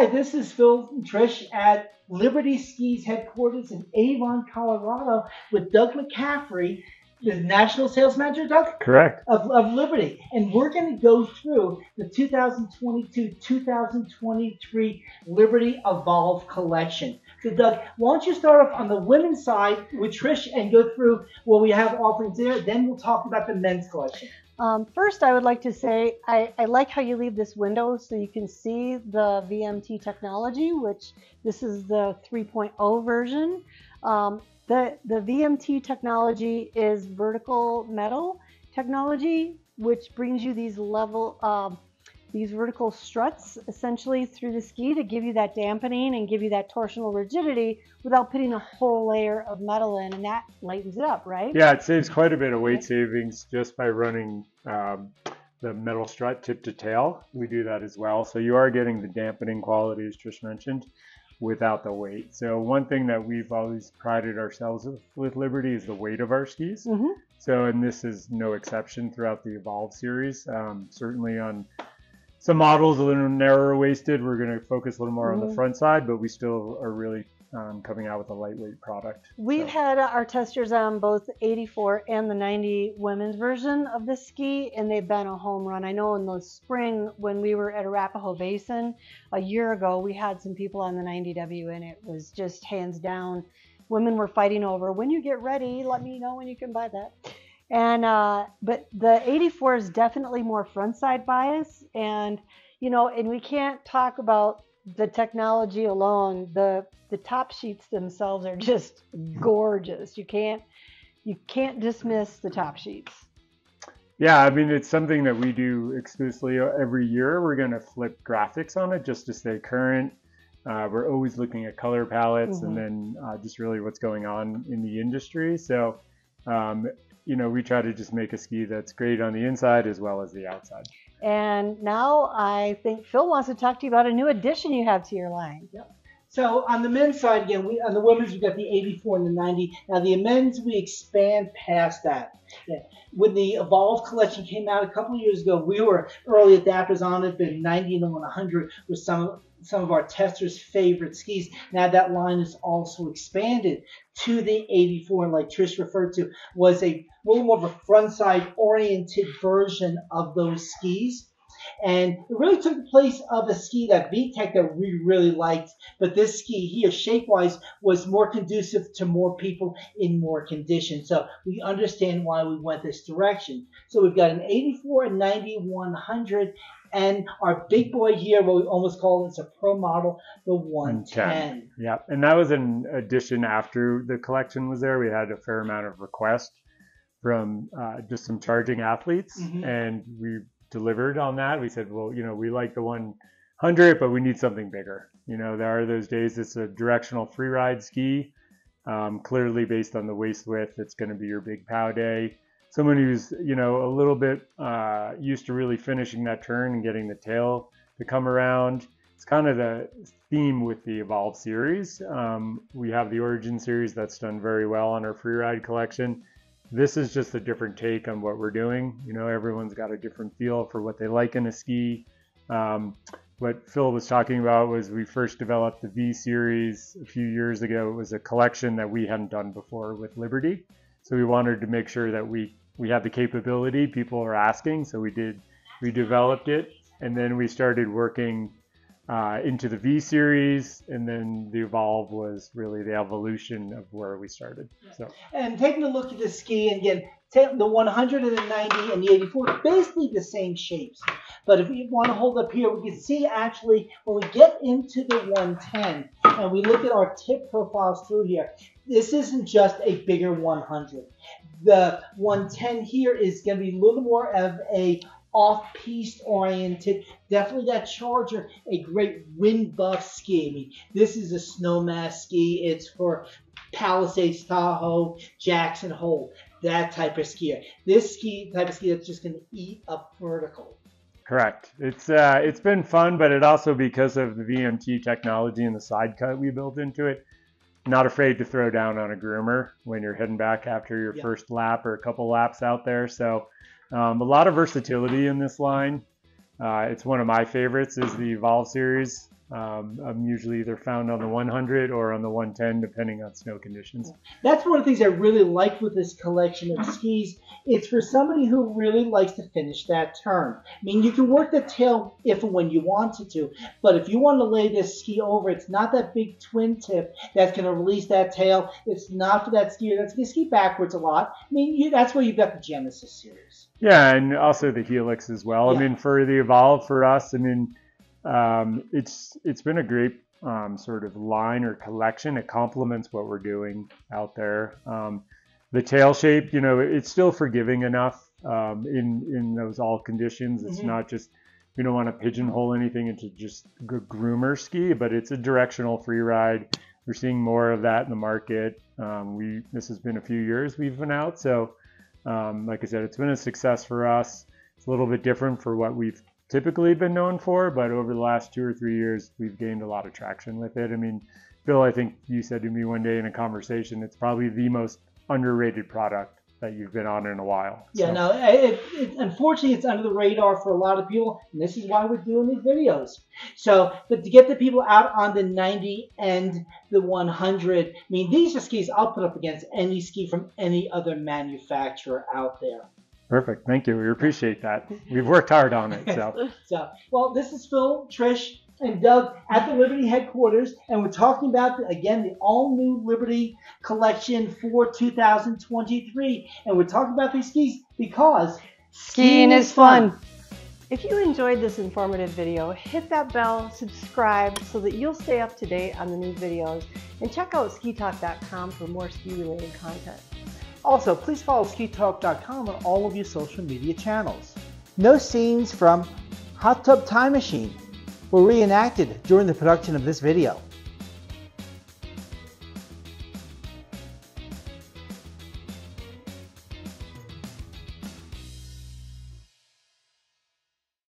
Hi, this is Phil and Trish at Liberty Skis headquarters in Avon, Colorado with Doug McCaffrey, the national sales manager, Doug? Correct. Of, of Liberty. And we're going to go through the 2022-2023 Liberty Evolv collection. So Doug, why don't you start off on the women's side with Trish and go through what we have offerings there. Then we'll talk about the men's collection. Um, first, I would like to say I, I, like how you leave this window so you can see the VMT technology, which this is the 3.0 version. Um, the, the VMT technology is vertical metal technology, which brings you these level um, these vertical struts essentially through the ski to give you that dampening and give you that torsional rigidity without putting a whole layer of metal in and that lightens it up, right? Yeah, it saves quite a bit of weight savings just by running um, the metal strut tip to tail. We do that as well. So you are getting the dampening quality as Trish mentioned without the weight. So one thing that we've always prided ourselves with Liberty is the weight of our skis. Mm-hmm. So and this is no exception throughout the Evolv series. Um, certainly on some models a little narrower waisted. We're going to focus a little more mm-hmm. on the mm-hmm. front side, but we still are really um, coming out with a lightweight product. We've so. had our testers on both 84 and the 90 women's version of the ski, and they've been a home run. I know in the spring when we were at Arapahoe Basin a year ago, we had some people on the 90W, and it was just hands down. Women were fighting over when you get ready, let me know when you can buy that. And uh, but the 84 is definitely more front side bias, and you know, and we can't talk about the technology alone. The the top sheets themselves are just gorgeous. You can't you can't dismiss the top sheets. Yeah, I mean it's something that we do exclusively every year. We're going to flip graphics on it just to stay current. Uh, we're always looking at color palettes mm-hmm. and then uh, just really what's going on in the industry. So um, you know, we try to just make a ski that's great on the inside as well as the outside. And now I think Phil wants to talk to you about a new addition you have to your line. Yep. So on the men's side, again, we on the women's we've got the 84 and the 90. Now the men's we expand past that. Yeah. When the Evolv collection came out a couple of years ago, we were early adapters on it, but 90 and 100 was some some of our testers' favorite skis. Now that line is also expanded to the 84, and like Trish referred to, was a little more of a frontside oriented version of those skis. And it really took the place of a ski that VTech that we really liked. But this ski here, shape-wise, was more conducive to more people in more conditions. So we understand why we went this direction. So we've got an 84 and 9100, and our big boy here, what we almost call it's a pro model, the 110. Yeah, and that was an addition after the collection was there. We had a fair amount of requests from uh, just some charging athletes, mm-hmm. and we delivered on that. We said, well, you know, we like the 100, but we need something bigger. You know, there are those days it's a directional free ride ski. Um, clearly, based on the waist width, it's going to be your big pow day someone who's you know a little bit uh, used to really finishing that turn and getting the tail to come around. It's kind of the theme with the Evolv series. Um, we have the Origin series that's done very well on our free ride collection. This is just a different take on what we're doing. You know, everyone's got a different feel for what they like in a ski. Um, what Phil was talking about was we first developed the V series a few years ago. It was a collection that we hadn't done before with Liberty. So we wanted to make sure that we we had the capability. People are asking, so we did. We developed it, and then we started working uh, into the V series, and then the Evolv was really the evolution of where we started. So. And taking a look at the ski, and again, the 100 and the 90 and the 84, basically the same shapes. But if you want to hold up here, we can see actually when we get into the 110 and we look at our tip profiles through here, this isn't just a bigger 100 the 110 here is going to be a little more of a off-piste oriented. Definitely that Charger, a great wind buff ski. I mean, this is a snowmass ski. It's for Palisades, Tahoe, Jackson Hole, that type of skier. This ski type of ski that's just going to eat up vertical. Correct. It's uh, it's been fun, but it also because of the VMT technology and the side cut we built into it not afraid to throw down on a groomer when you're heading back after your yeah. first lap or a couple laps out there. So um, a lot of versatility in this line. Uh, it's one of my favorites is the Evolv series. Um, I'm usually either found on the 100 or on the 110, depending on snow conditions. That's one of the things I really like with this collection of skis. It's for somebody who really likes to finish that turn. I mean, you can work the tail if and when you wanted to, but if you want to lay this ski over, it's not that big twin tip that's going to release that tail. It's not for that skier that's going to ski backwards a lot. I mean, you, that's where you've got the Genesis series. Yeah, and also the Helix as well. Yeah. I mean, for the Evolv for us, I mean, um, it's it's been a great um, sort of line or collection. It complements what we're doing out there. Um, the tail shape, you know, it's still forgiving enough um, in in those all conditions. It's Mhm. not just we don't want to pigeonhole anything into just groomer ski, but it's a directional free ride. We're seeing more of that in the market. Um, we this has been a few years we've been out, so um, like I said, it's been a success for us. It's a little bit different for what we've typically been known for, but over the last two or three years, we've gained a lot of traction with it. I mean, Bill, I think you said to me one day in a conversation, it's probably the most underrated product that you've been on in a while. Yeah, So- no, it, it, unfortunately, it's under the radar for a lot of people, and this is why we're doing these videos. So, but to get the people out on the 90 and the 100, I mean, these are skis I'll put up against any ski from any other manufacturer out there. Perfect. Thank you. We appreciate that. We've worked hard on it. So So, well, this is Phil, Trish, and Doug at the Liberty headquarters, and we're talking about again the all-new Liberty collection for 2023, and we're talking about these skis because Skiing is fun. If you enjoyed this informative video, hit that bell, subscribe so that you'll stay up to date on the new videos, and check out skitalk.com for more ski related content. Also, please follow skitalk.com on all of your social media channels. No scenes from Hot Tub Time Machine were reenacted during the production of this video.